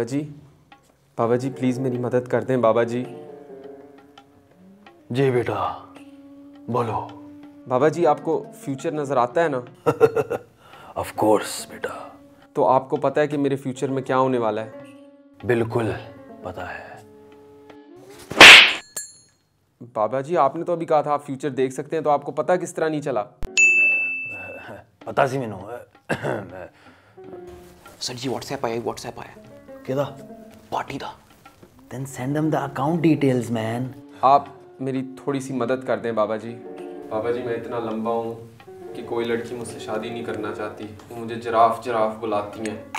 बाबा जी बाबा जी please मेरी मदद कर दें बाबा जी जी बेटा बोलो। बाबा जी आपको फ्यूचर नज़र आता है ना? ऑफ़ कोर्स बेटा। तो आपको पता है कि मेरे फ्यूचर में क्या होने वाला है? बिल्कुल पता है। बाबा जी आपने तो अभी कहा था आप फ्यूचर देख सकते हैं तो आपको पता किस तरह नहीं चला? पता सी मैनू। सर जी व्हाट्सएप आया व्हाट्सएप आया। किदा पार्टी था then send them the account details man आप मेरी थोड़ी सी मदद कर दें बाबा जी बाबा जी मैं इतना लंबा हूँ कि कोई लड़की मुझसे शादी नहीं करना चाहती। वो मुझे जराफ जराफ बुलाती हैं।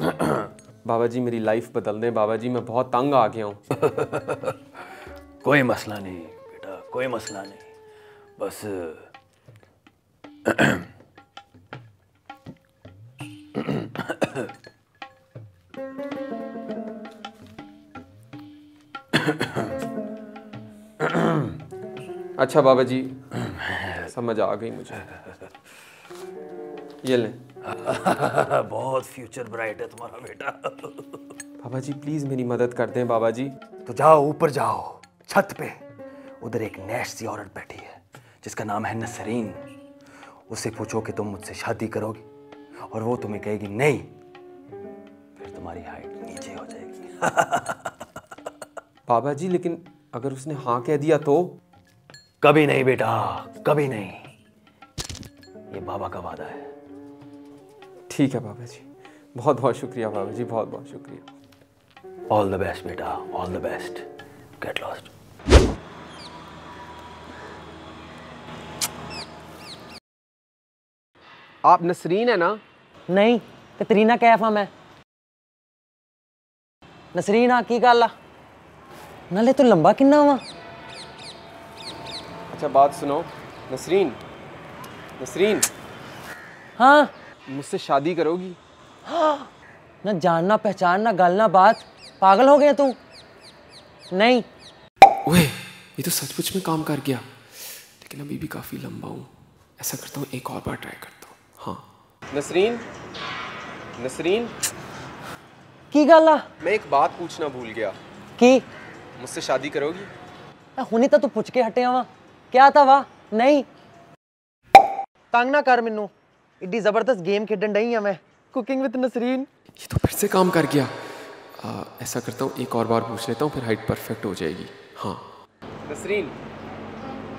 बाबा जी मेरी लाइफ बदल दें। बाबा जी मैं बहुत तंग आ गया हूँ। कोई मसला नहीं बेटा कोई मसला नहीं। बस अच्छा बाबा जी। समझ आ गई मुझे। ये लें। बहुत फ्यूचर ब्राइट है तुम्हारा बेटा। बाबा जी प्लीज़ मेरी मदद कर दें बाबा जी। तो जाओ ऊपर जाओ। छत पे। उधर एक नैश सी औरत बैठी है जिसका नाम है नसरीन। उससे पूछो कि तुम मुझसे शादी करोगी और वो तुम्हें कहेगी नहीं फिर तुम्हारी हाइट नीचे हो जाएगी। बाबा जी लेकिन अगर उसने हाँ कह दिया तो? कभी नहीं बेटा कभी नहीं। ये बाबा का वादा है। ठीक है बाबा जी। बहुत बहुत शुक्रिया बाबा जी बहुत बहुत शुक्रिया। ऑल द बेस्ट बेटा all the best get lost आप नसरीन है ना? नहीं कतरीना कैफ हम है नसरीन हाँ की गल ਨਾਲੇ ਤੂੰ ਲੰਬਾ ਕਿੰਨਾ ਵਾ अच्छा बात सुनो नसरीन नसरीन ਹਾਂ मुझसे शादी करोगी ਨਾ ਜਾਣਨਾ ਪਹਿਚਾਨਣਾ ਗੱਲ ਨਾ ਬਾਤ ਪਾਗਲ ਹੋ ਗਿਆ ਤੂੰ ਨਹੀਂ ओए ये तो सचमुच में काम कर गया लेकिन अभी भी काफ़ी लंबा हूँ ऐसा करता हूँ एक और बार ट्राई करता हूँ हाँ नसरीन नसरीन ਕੀ ਗੱਲ ਆ मैं एक बात पूछना भूल गया ਕੀ मुझसे शादी करोगी? हुनी तो तू पुछ के हटे वा क्या था वाह? नहीं। तंग ना कर मैनू इड्डी ज़बरदस्त गेम खेडन डही हाँ मैं। Cooking with Nasreen. ये तो फिर से काम कर गया। आ, ऐसा करता हूँ एक और बार पूछ लेता हूँ फिर हाइट परफेक्ट हो जाएगी। हाँ। नसरीन।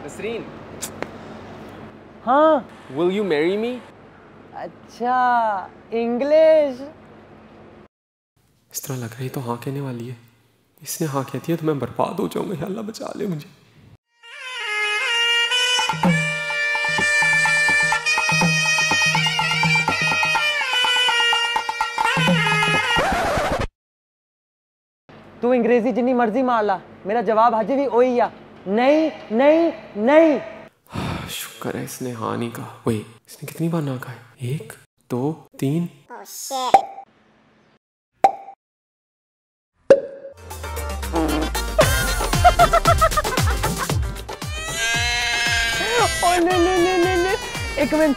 नसरीन। हाँ। विल यू मैरी मी अच्छा इंग्लिश इस तरह लग रही तो हाँ कहने वाली है। इसने हाँ कहती है तो मैं बर्बाद हो जाऊँगा अल्लाह बचा ले मुझे। तू अंग्रेज़ी जिन्नी मर्ज़ी मार ला मेरा जवाब हजे भी ओ ही आ। नहीं नहीं नहीं। शुक्र है इसने हाँ नहीं कहा। वही इसने कितनी बार ना कहा एक दो तीन। Oh. Oh nee, nee, nee, nee, nee. Ik win.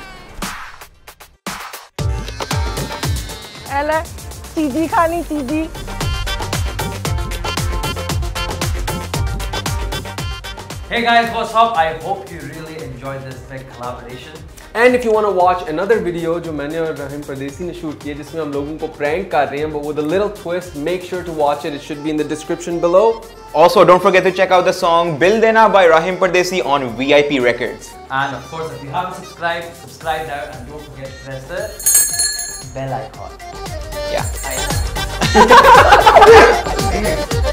खानी चीजी Hey guys, what's up? I hope you really enjoyed this big collaboration. And if you want to watch another video जो मैंने और रहीम परदेसी ने शूट किया जिसमें हम लोगों को प्रैंक कर रहे हैं but with a little twist make sure to watch it it should be in the description below Also, don't forget to check out the song Bil Dena by Rahim Pardesi on VIP Records. And of course, if you haven't subscribed, subscribe now and don't forget to press the bell icon. Yeah.